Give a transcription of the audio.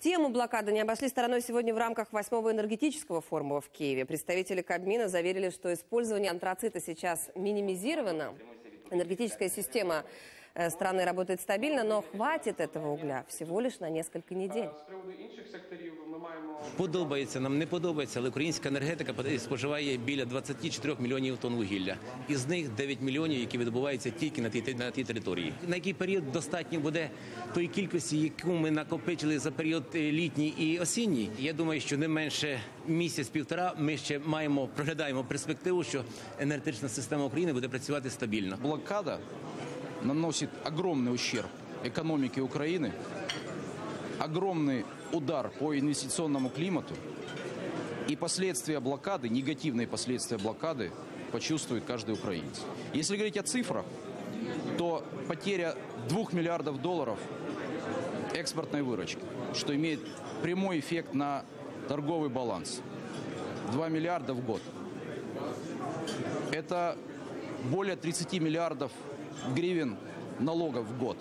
Тему блокады не обошли стороной сегодня в рамках восьмого энергетического форума в Киеве. Представители Кабмина заверили, что использование антрацита сейчас минимизировано. Энергетическая система э, страны работает стабильно, но хватит этого угля всего лишь на несколько недель. Подобається нам, не подобається, але українська енергетика споживає біля 24 мільйонів тонн вугілля. Із них 9 мільйонів, які видобуваються тільки на тій, на тій території. На який період достатньо буде тої кількості, яку ми накопичили за період е, літній і осінній? Я думаю, що не менше місяць-півтора ми ще маємо проглядаємо перспективу, що енергетична система України буде працювати стабільно. Блокада наносит огромный ущерб экономике Украины, Огромный удар по инвестиционному климату. И последствия блокады, негативные последствия блокады почувствует каждый украинец. Если говорить о цифрах, то потеря 2 миллиардов долларов экспортной выручки, что имеет прямой эффект на торговый баланс. 2 миллиарда в год. Это более 30 миллиардов гривен налогов в год.